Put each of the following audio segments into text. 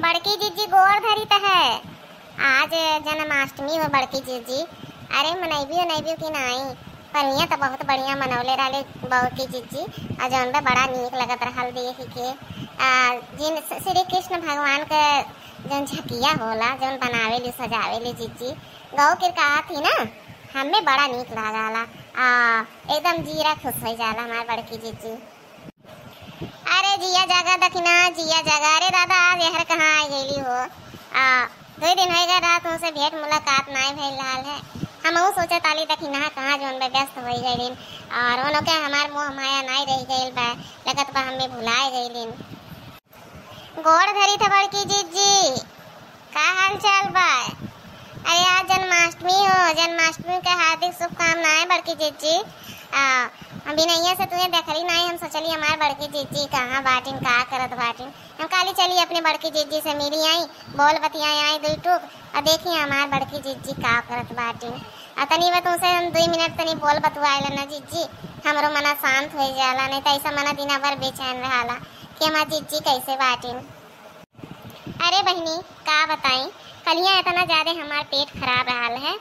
बड़की जीजी गोर धरी त है। आज जन्माष्टमी हो बड़की जीजी। अरे मनैबियो, नैबियो कि नहीं पनिया तो बहुत बढ़िया मनौले रहे बड़की जीजी। आ जौन बा बड़ा नीक लगत रहल देख के। आ जिन श्री कृष्ण भगवान के जौन झकिया होला, जौन बनावेली, सजावेली जीजी, गौ के कहा थी ना? हमें बड़ा नीक लागला। आ, एकदम जीरा खुश हो जाला हमारे बड़की जीजी। जिया जगह दखिना जिया जगह अरे दादा, आज यहर कहाँ आ गई हो? आ, दो दिन हो गए रात से भेंट मुलाकात नहीं भइल रहल है। हम वो सोचे ताली दखिना कहाँ जोन में व्यस्त हो गई और उन के हमार मोह माया नहीं रह गई बा, लगत बा हमें भुलाए गई गोड़ धरी था बड़की जीजी, का हाल चाल बा? अरे आज जन्माष्टमी हो, जन्माष्टमी के हार्दिक शुभकामनाएँ बड़की जीजी। आ अभी नहीं से तुम्हें देखली नहीं हम सोचली हमार बड़की जीजी कहाँ बाटिन का करत बाटिन। हम काली चली अपनी बड़की जीजी से मिली आई, बोल बतियाई आई दुई टूक। और देखी हमार बड़की जीजी का करत बाटिन। आ तनी बा तुमसे हम दुई मिनट तनी बोल बतवाए ना जीजी, हमरो मना शांत हो जाला, नहीं तो ऐसा मना दिना भर बेचैन रहाला कि हमार जीजी कैसे बाटिन। अरे बहनी, का बताई? कलिया इतना ज़्यादा हमार पेट खराब रहा है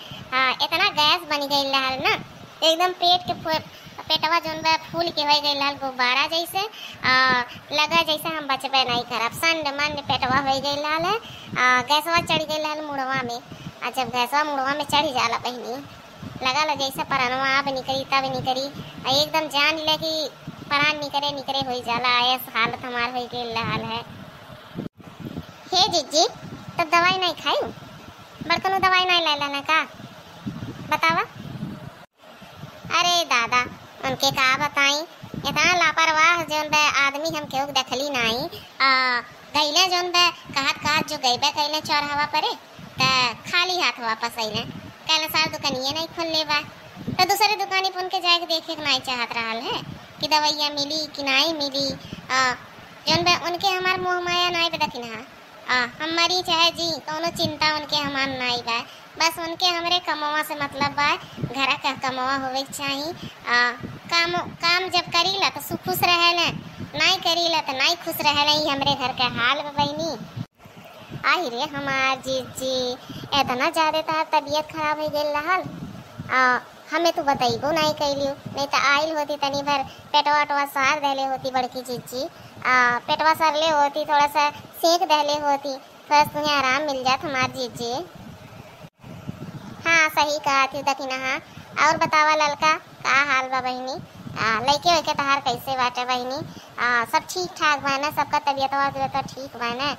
इतना गैस बन गई रहल ना, एकदम पेट के पेटवा जोन बा फूल के हो गई रहल गुब्बारा जैसे आ, लगा जैसे हम बचबे नहीं करब। संड मंड पेटवा हो गई आ, गैसवा चढ़ गई रहल मुड़वा में। आ जब गैसवा मुड़वा में चढ़ जाला बहनी लगा ला जैसे परानवा अब निकली तब निकली। एकदम जान ले कि परान निकरे निकरे हो जाला ऐसा हालत हमार हो गई रहल है। हे जीजी तब दवाई नहीं खाई बड़कनु दवाई नहीं ले लेना का? बतावा। अरे दादा उनके का बताई इतना लापरवाह बे आदमी हम केहू देखली नहीं आ, गईले बे, कहत कहत जो गईबे कैले चौराहा परे, त खाली हाथ वापस अइले। कहले सार दुकानिए नहीं खोलले बा। तो दूसरे दुकानी पे उनके जाके देखे के नहीं चाहत रहल है कि दवाइयाँ मिली कि नहीं मिली। आ, जोन बे उनके हमार मोह माया नहीं पे दखिन हा आ, हम मरी चाहे जी, कोनो चिंता उनके हमार नहीं बा। बस उनके हमरे कमवा से मतलब बा का कमवा होवे के चाही। आ, काम काम जब करीला तो सु खुश रहेला। नहीं करीला तो नहीं खुश रहेला ही हमरे घर के हाल बहनी। आई रे हमार जीजी इतना ज़्यादा तार तबीयत खराब हो गई आ, हमें तो बताइबो नहीं कैलियो नहीं तो आइल होती तनी भर, पेटवा वटवा सार देले होती बड़की आ, पेटवा सरले होती, थोड़ा सा सेक देले होती, थोड़ा तुम्हें आराम मिल जात हमार जीजी। हाँ सही कहा थी दखिना हाँ और बतावा ललका का हाल बा बहनी? आ, लइके वैके तहार कैसे बाटे बहनी? सब ठीक ठाक बा ना सबका तबीयत वबीयत ठीक बा ना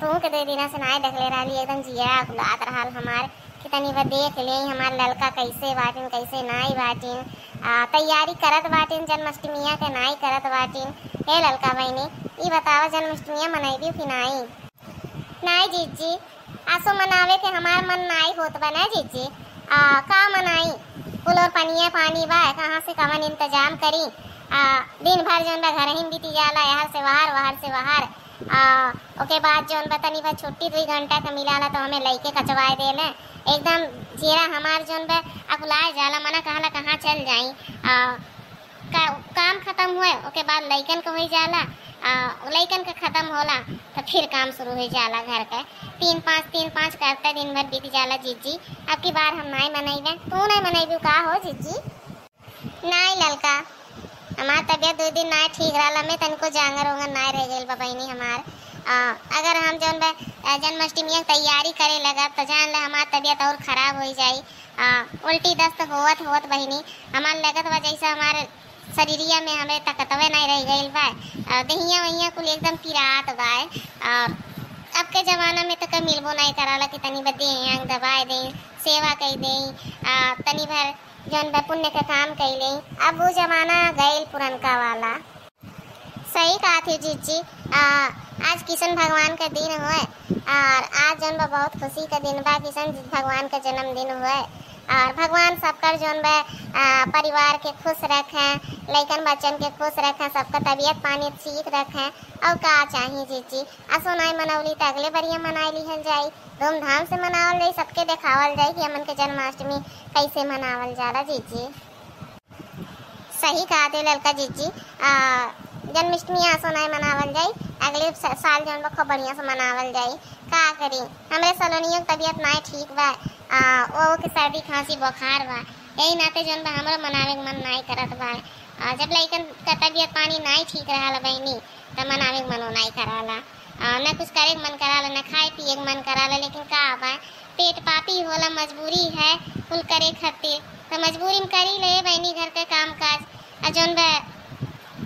तू के दे दिना से नाय देखले रहली एकदम जिया गुलात रहल हमार। कि तनी बा देख ले हमार ललका कैसे बाटिन कैसे नाई बाटिन। तैयारी करत बाटिन जन्माष्टमिया के नाई करत बाटिन। हे ललका बहनी ई बतावा जन्माष्टमिया मनैबी कि नाई? नाई जीजी आसो मनावे के हमार मन नाई होत बा ना जीजी। आ का मनाई? कुल और पनिया पानी बा कहाँ से कवन इंतज़ाम करी? आ दिन भर जोन बा घर ही बीती जाला यहाँ से बाहर बाहर से बाहर। आ ओके बाद जोन बा तनी बा छुट्टी दुई घंटा का मिलाला तो हमें लइके कचवाए देले। एकदम जीरा हमार जोन बा अकुलाए जाला मना कहला कहाँ चल जाई। आ का, काम खत्म हुए ओके बाद लइकन को हो जाला। आ, लइकन के खत्म होला तो फिर काम शुरू हो जाला घर के तीन पाँच तीन पाँच करते दिन भर बीत जाला जीजी। अब की बार हम नहीं मनैबे? तू नहीं मनैबू का हो जीजी? नहीं ललका। हमार तबियत दो दिन नहीं ठीक रहा में तनको जांगर उंगर नहीं रह गई बबैनी हमार। आ, अगर हम जौन बा जन्माष्टमी तैयारी करे लगा तो जान ले हमार तबियत और खराब हो आ, उल्टी दस्त होवत होवत बहिनी। हमार लगत बा जैसे हमारे शरीरिया में हमें ताकतवे नहीं रह गई बा। आ, दहिया वहिया कुल एकदम पिरात बा। और अब के जमाना में तो कभी मिलबो नहीं कराला कि तनी बदे अंग दबाए दे सेवा कई दे। तनी भर जौन पुण्य के काम कैले अब वो जमाना गईल पुरनका वाला। सही कहा थी जीजी। आ, आज किशन भगवान का दिन हुआ और आज जौन बहुत खुशी का दिन बा किशन भगवान का जन्मदिन हुए। और भगवान सबकर जौन आ, परिवार के खुश रखें लइकन बच्चन के खुश रखें सबका तबीयत पानी ठीक रखें और का चाहिए जीजी। असो नहीं मनौली तो अगले बढ़िया मनाई लिहल जाई। धूमधाम से मनावल जाई सबके देखावल जाई कि हमन के जन्माष्टमी कैसे मनावल जाला जीजी। सही कहा थे लड़का जीजी। आ, जन्माष्टमी नहीं मनावल जाई अगले साल बा खूब बढ़िया से मनावल जाई। का करी? हमरे सलोनियों की तबीयत नहीं ठीक बा। वो के सर्दी खांसी, बुखार बा। यही नाते जौन बा, हमरो मनावे मन नहीं करत बा। जब लइकन का तबीयत पानी नहीं ठीक रहला बहनी, तब मनावे मनो नहीं कराला। न कुछ करे मन कराला, न खाए पिए मन कराला, लेकिन का बा, पेट पापी होला, मजबूरी है कुल करे खातिर। तो मजबूरी में करी ले बहनी घर के काम काज जौन बा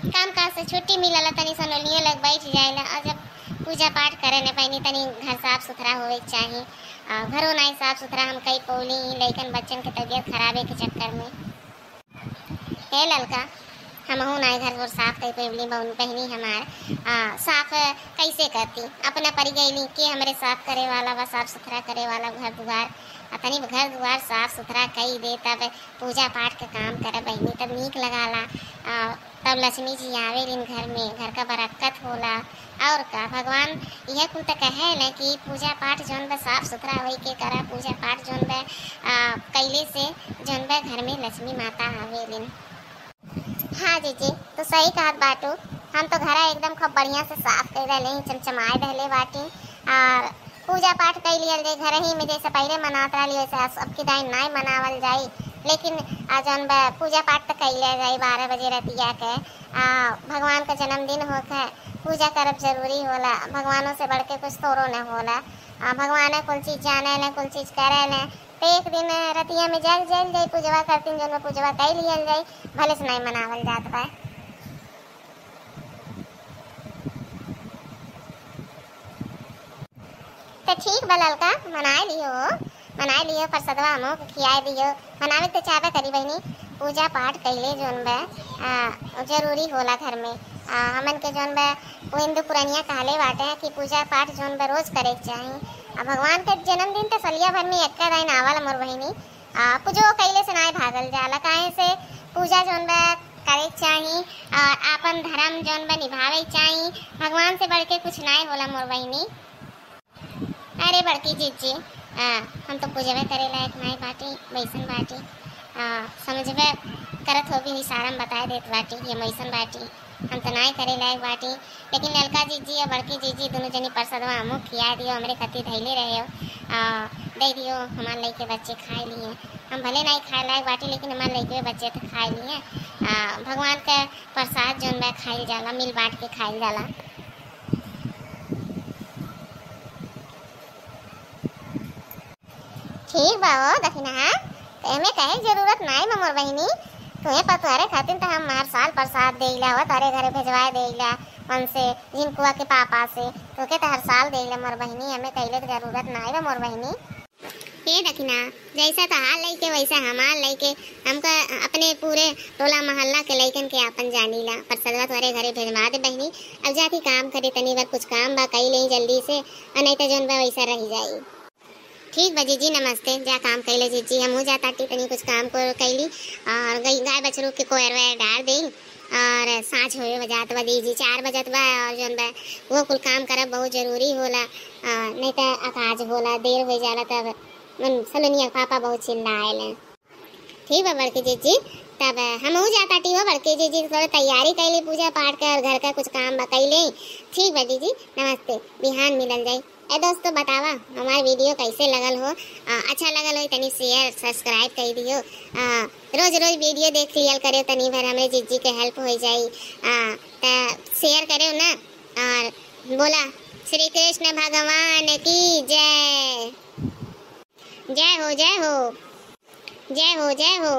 काम काज से छुट्टी मिलला, तनी सनोलियो लग बैठ जाएला। और जब पूजा पाठ करे ने पहनी तनी घर साफ़ सुथरा होवे के चाही। आ, घरों नहीं साफ़ सुथरा हम कई पौली लइकन बच्चन के तबीयत खराबे के चक्कर में। हे ललका हमहू नहीं घर और साफ़ कई पेवली बहुन बहनी हमार। साफ़ कैसे करती? अपना परी गईली के हमरे साफ़ करे वाला बा साफ़ सुथरा करे वाला घर दुआर। तनी घर दुआर साफ़ सुथरा कई दे तब पूजा पाठ के काम करे बहनी तब नीक लगाला आ, तब लक्ष्मी जी आवेलिन घर में घर का बरकत होला। और का भगवान यह कुल तो कहे न कि पूजा पाठ जौन बा साफ़ सुथरा होई के करा, पूजा पाठ जौन बा कैले से जौन बा घर में लक्ष्मी माता आवेलिन हाँ जीजी तो सही कहत बाटू। हम तो घरा एकदम खूब बढ़िया से साफ़ कर रहे हैं, चमचमाए रहले बाटी। और पूजा पाठ कर लियल जाए घर ही में जैसे पहले मनात रही वैसे सबके दाई नहीं मनावल जाई। लेकिन जौन बा पूजा पाठ तो कैले जाई बारह बजे रतिया के। आ, भगवान का जन्मदिन होके पूजा करब ज़रूरी होला। भगवानों से बढ़ के कुछ तोरो न होला। आ, भगवान कुल चीज़ जाने न कुल चीज़ करे न। तो एक दिन रतिया में जल जल जाई पूजवा करतीन जौन पूजवा कर लियल जाई भले से नहीं मनावल जात बा। तो ठीक बा ललका मनाए लियो मनाए लियो प्रसदवा हमो खियाए दियो मनावे तो चाहबे करी बहनी पूजा पाठ कैले जौन बा। ज़रूरी होला घर में। आ, हमन के जौन बा हिंदू पुरानिया कहले बाटे कि पूजा पाठ जौन बा रोज करे के चाही। आ भगवान के जन्मदिन तो सलिया भर में एक्का दिन आवल मोर बहिनी। आ, पूजो कैले से नाय भागल जाला काहे से पूजा जौन बा करे के चाही। और आपन धर्म जोन बा निभावे के चाही। भगवान से बढ़ के कुछ नाय होला मोर बहनी। अरे बड़की जीजी हम तो पूजबे करे लायक नहीं बाटी वैसन बाटी। समझबे करत हो भी इशारा में बताए देत बाटी, ये वैसन बाटी। हम तो नहीं करे लायक बाटी। लेकिन ललका जीजी और बड़की जीजी, दोनों जनी प्रसादवा हमू खिया दियो, हमरे खातिर धैले रहे हो दे दियो, हमार लइके बच्चे खाए लिए। हम भले नहीं खाए लायक बाटी, लेकिन हमार लइके बच्चे तो खाए लिए। भगवान का प्रसाद जौन बा, खाइल जाला, मिल बांट के खाइल जाला। ठीक बा हो दखिना हाँ तो एमे कहे ज़रूरत नहीं बा मोर बहिनी तुम्हें पतवारे खातिर तो हम हर साल प्रसाद देइला हो तारे घरे भेजवाए देइला मन से जिनकुआ के पापा से तो के तो हर साल देइला मोर बहिनी हमें कहले तो ज़रूरत नहीं बा मोर बहिनी ये दखिना जैसा तो हाल लइके वैसा हमार लइके हमका अपने पूरे टोला मोहल्ला के लइकन के आपन जानीला प्रसादवा तुम्हारे घरे भेजवा दे बहिनी अब जाती काम करे तनी बार कुछ काम बा कई ले जल्दी से नहीं तो जौन बा वैसा रह जाई ठीक बा जीजी, नमस्ते। जा काम कैले जीजी। हमहू जा ताटी तनी कुछ काम को कैली और गई गाय बछरू के कोयर वैर डाल दी और साँझ हो बजात बा दीजी चार बजत बा। और जौन बा, वो कुल काम करब बहुत ज़रूरी होला। नहीं तो अकाज होला, देर हो जाला तब मन सलोनिया पापा बहुत चिल्लाएले ठीक बा बड़की जीजी। तब हमहू जा ताटी हो बड़की जीजी, थोड़ा तैयारी कैली पूजा पाठ के और घर का कुछ काम बा कैले ठीक बा दीदी नमस्ते। बिहान मिलल जाई। ए दोस्तों बतावा हमारे वीडियो कैसे लगल हो? आ, अच्छा लगल हो तनी शेयर सब्सक्राइब कर दियो। रोज रोज वीडियो देख लियल करे तनी भर हमें जीजी के हेल्प हो जाई। त शेयर करो ना और बोला श्री कृष्ण भगवान की जय। जय हो जय हो। जय हो जय हो।